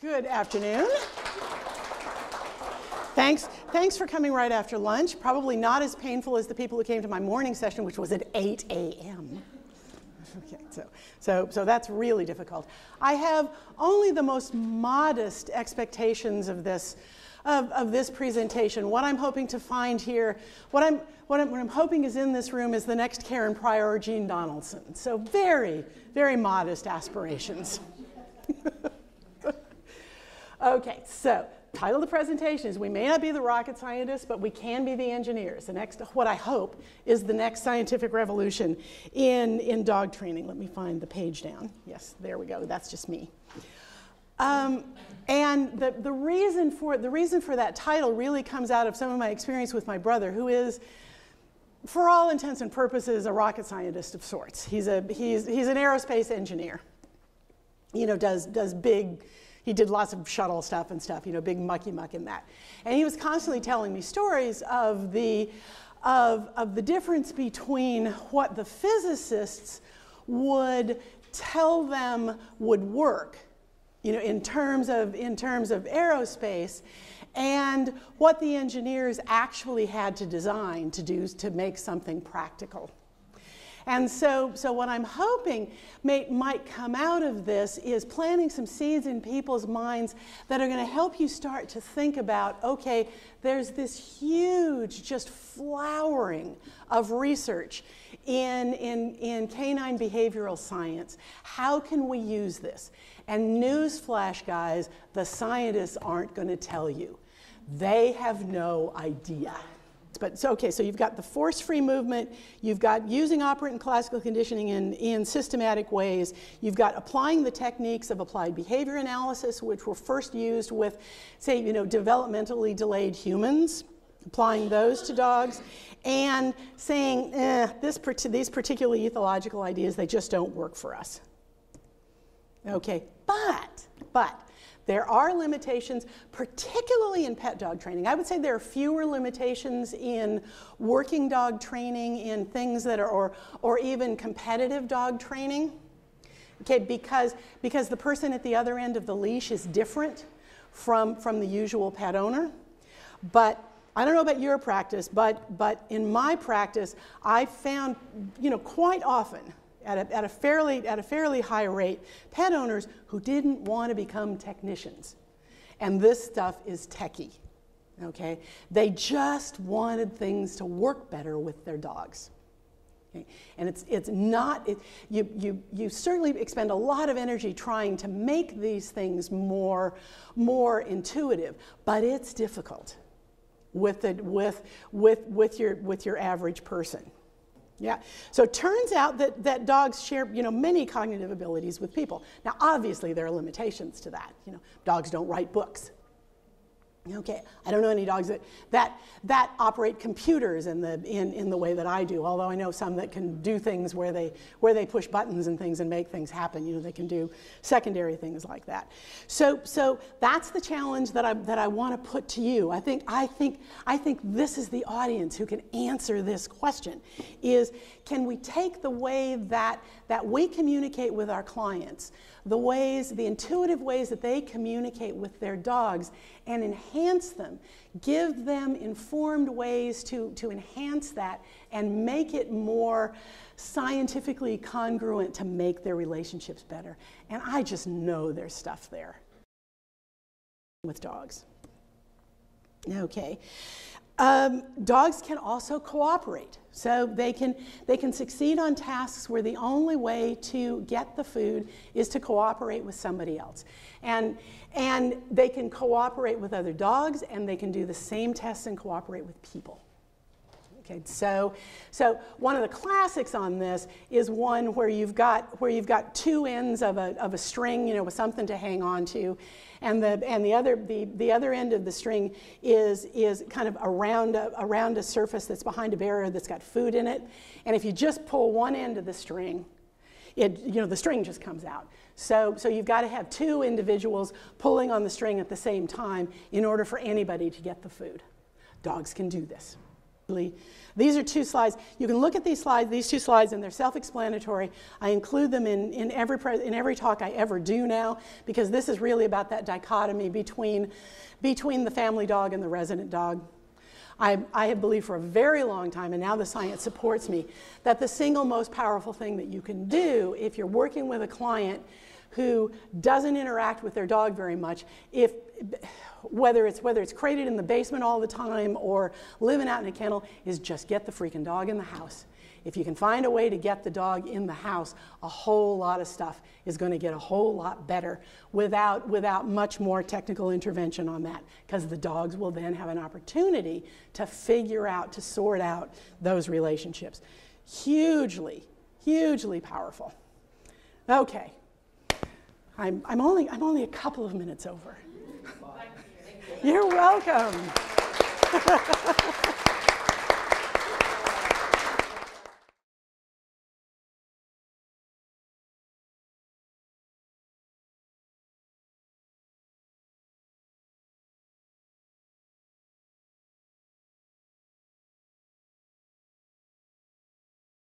Good afternoon. Thanks, thanks for coming right after lunch. Probably not as painful as the people who came to my morning session, which was at 8 a.m. Okay, so, so, so that's really difficult. I have only the most modest expectations of this, of, of this presentation. What I'm hoping to find here, what I'm, what I'm, what I'm hoping is in this room is the next Karen Pryor or Jean Donaldson. So very, very modest aspirations. okay, so title of the presentation is We May Not Be the Rocket Scientists, but we can be the engineers. The next, what I hope is the next scientific revolution in, in dog training. Let me find the page down. Yes, there we go. That's just me. Um, and the, the, reason for, the reason for that title really comes out of some of my experience with my brother, who is, for all intents and purposes, a rocket scientist of sorts. He's, a, he's, he's an aerospace engineer. You know, does, does big, he did lots of shuttle stuff and stuff, you know, big mucky muck in that. And he was constantly telling me stories of the, of, of the difference between what the physicists would tell them would work, you know, in terms of, in terms of aerospace, and what the engineers actually had to design to do to make something practical. And so, so what I'm hoping may, might come out of this is planting some seeds in people's minds that are going to help you start to think about, okay, there's this huge just flowering of research in, in, in canine behavioral science. How can we use this? And newsflash, guys, the scientists aren't going to tell you. They have no idea. But so, okay, so you've got the force-free movement, you've got using operant and classical conditioning in, in systematic ways, you've got applying the techniques of applied behavior analysis, which were first used with, say, you know, developmentally delayed humans, applying those to dogs, and saying, eh, this, these particular ethological ideas, they just don't work for us. Okay, but, but, there are limitations, particularly in pet dog training. I would say there are fewer limitations in working dog training, in things that are, or, or even competitive dog training. Okay, because, because the person at the other end of the leash is different from, from the usual pet owner. But I don't know about your practice, but, but in my practice, I found, you know, quite often at a, at a, fairly, at a fairly high rate pet owners who didn't want to become technicians. And this stuff is techie, okay? They just wanted things to work better with their dogs. Okay? And it's, it's not, it, you, you, you certainly expend a lot of energy trying to make these things more, more intuitive, but it's difficult with, the, with, with, with, your, with your average person. Yeah. So it turns out that, that dogs share, you know, many cognitive abilities with people. Now, obviously, there are limitations to that. You know, dogs don't write books. Okay, I don't know any dogs that, that, that operate computers in the, in, in the way that I do, although I know some that can do things where they, where they push buttons and things and make things happen. You know, they can do secondary things like that. So, so that's the challenge that I, that I want to put to you. I think, I, think, I think this is the audience who can answer this question, is can we take the way that, that we communicate with our clients, the ways, the intuitive ways that they communicate with their dogs, and enhance them. Give them informed ways to, to enhance that and make it more scientifically congruent to make their relationships better. And I just know there's stuff there with dogs. Okay. Um, dogs can also cooperate. So they can, they can succeed on tasks where the only way to get the food is to cooperate with somebody else. And, and they can cooperate with other dogs and they can do the same tests and cooperate with people. So, so one of the classics on this is one where you've got, where you've got two ends of a, of a string, you know, with something to hang on to, and the, and the, other, the, the other end of the string is, is kind of around a, around a surface that's behind a barrier that's got food in it. And if you just pull one end of the string, it, you know, the string just comes out. So, so you've got to have two individuals pulling on the string at the same time in order for anybody to get the food. Dogs can do this. These are two slides. You can look at these slides, these two slides, and they're self-explanatory. I include them in, in, every, in every talk I ever do now because this is really about that dichotomy between, between the family dog and the resident dog. I, I have believed for a very long time, and now the science supports me, that the single most powerful thing that you can do if you're working with a client who doesn't interact with their dog very much, if whether it's whether it's crated in the basement all the time or living out in a kennel, is just get the freaking dog in the house. If you can find a way to get the dog in the house, a whole lot of stuff is going to get a whole lot better without, without much more technical intervention on that, because the dogs will then have an opportunity to figure out, to sort out those relationships. Hugely, hugely powerful. Okay, I'm, I'm, only, I'm only a couple of minutes over. You're welcome.